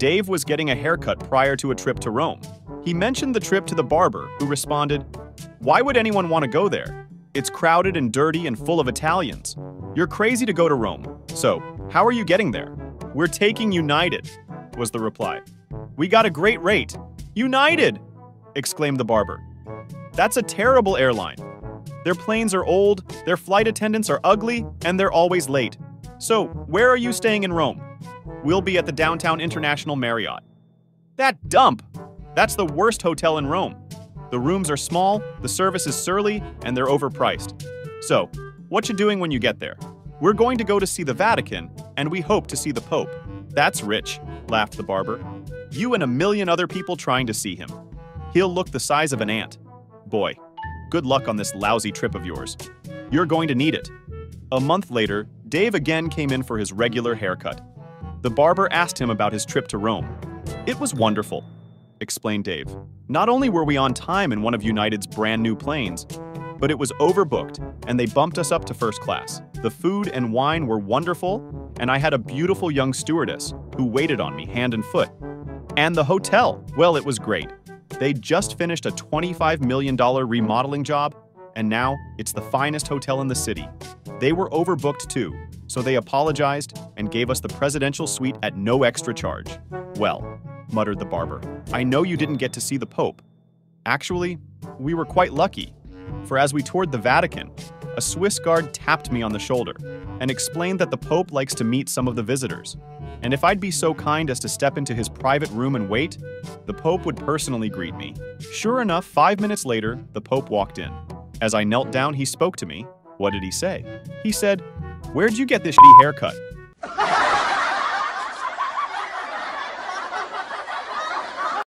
Dave was getting a haircut prior to a trip to Rome. He mentioned the trip to the barber, who responded, Why would anyone want to go there? It's crowded and dirty and full of Italians. You're crazy to go to Rome. So, how are you getting there? We're taking United, was the reply. We got a great rate. United! exclaimed the barber. That's a terrible airline. Their planes are old, their flight attendants are ugly, and they're always late. So, where are you staying in Rome? We'll be at the Downtown International Marriott. That dump! That's the worst hotel in Rome. The rooms are small, the service is surly, and they're overpriced. So, what you doing when you get there? We're going to go to see the Vatican, and we hope to see the Pope. That's rich, laughed the barber. You and a million other people trying to see him. He'll look the size of an ant. Boy, good luck on this lousy trip of yours. You're going to need it. A month later, Dave again came in for his regular haircut. The barber asked him about his trip to Rome. It was wonderful, explained Dave. Not only were we on time in one of United's brand new planes, but it was overbooked, and they bumped us up to first class. The food and wine were wonderful, and I had a beautiful young stewardess who waited on me hand and foot. And the hotel, well, it was great. They'd just finished a $25 million remodeling job, and now it's the finest hotel in the city. They were overbooked too, so they apologized and gave us the presidential suite at no extra charge. Well, muttered the barber, I know you didn't get to see the Pope. Actually, we were quite lucky, for as we toured the Vatican, a Swiss guard tapped me on the shoulder and explained that the Pope likes to meet some of the visitors. And if I'd be so kind as to step into his private room and wait, the Pope would personally greet me. Sure enough, five minutes later, the Pope walked in. As I knelt down, he spoke to me. What did he say? He said, Where'd you get this shitty haircut?